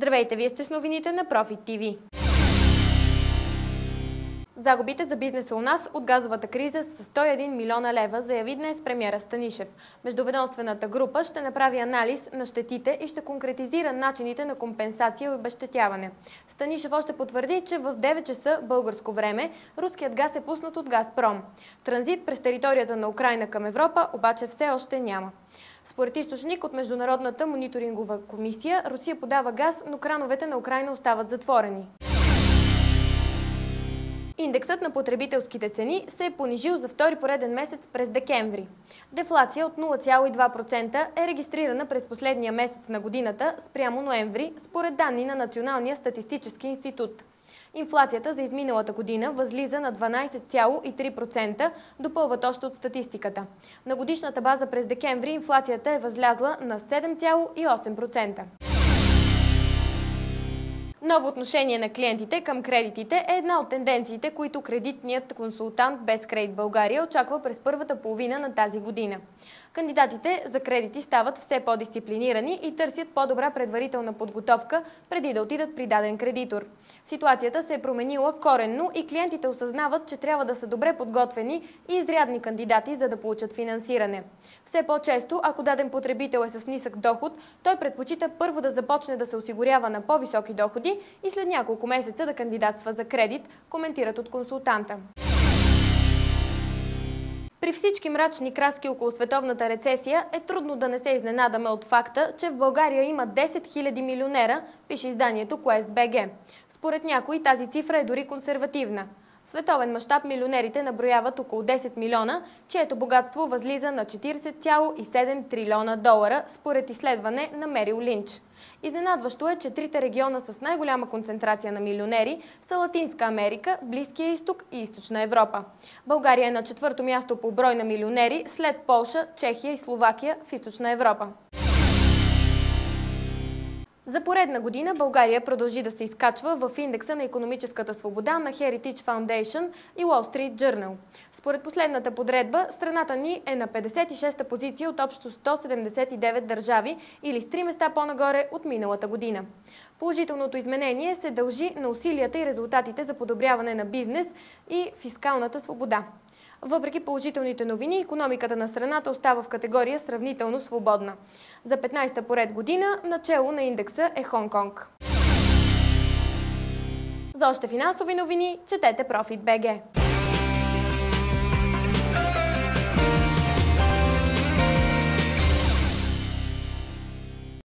Здравейте, вие сте с новините на Profit TV. Загубите за бизнеса у нас от газовата криза са 101 милиона лева, заяви днес премьера Станишев. Междуведомствената група ще направи анализ на щетите и ще конкретизира начините на компенсация и обещетяване. Станишев още потвърди, че в 9 часа българско време руският газ е пуснат от Газпром. Транзит през територията на Украина към Европа обаче все още няма. Според източник от Международната мониторингова комисия, Русия подава газ, но крановете на Украина остават затворени. Индексът на потребителските цени се е понижил за втори пореден месец през декември. Дефлация от 0,2% е регистрирана през последния месец на годината спрямо ноември, според данни на Националния статистически институт. Инфлацията за изминалата година възлиза на 12,3%, допълват още от статистиката. На годишната база през декември инфлацията е възлязла на 7,8%. Ново отношение на клиентите към кредитите е една от тенденциите, които кредитният консултант без кредит България очаква през първата половина на тази година. Кандидатите за кредити стават все по-дисциплинирани и търсят по-добра предварителна подготовка преди да отидат при даден кредитор. Ситуацията се е променила коренно и клиентите осъзнават, че трябва да са добре подготвени и изрядни кандидати, за да получат финансиране. Все по-често, ако даден потребител е с нисък доход, той предпочита първо да започне да се осигурява на по-високи доходи и след няколко месеца да кандидатства за кредит, коментират от консултанта. При всички мрачни краски около световната рецесия е трудно да не се изненадаме от факта, че в България има 10 000 милионера, пише изданието QuestBG. Според някои тази цифра е дори консервативна. Световен мащаб милионерите наброяват около 10 милиона, чието богатство възлиза на 40,7 трилиона долара, според изследване на Мерил Линч. Изненадващо е, че трите региона с най-голяма концентрация на милионери са Латинска Америка, Близкия изток и Източна Европа. България е на четвърто място по брой на милионери след Полша, Чехия и Словакия в Източна Европа. За поредна година България продължи да се изкачва в индекса на економическата свобода на Heritage Foundation и Wall Street Journal. Според последната подредба, страната ни е на 56-та позиция от общо 179 държави или с 3 места по-нагоре от миналата година. Положителното изменение се дължи на усилията и резултатите за подобряване на бизнес и фискалната свобода. Въпреки положителните новини, економиката на страната остава в категория сравнително свободна. За 15-та поред година начало на индекса е Хонг-Конг. За още финансови новини четете Profit.bg.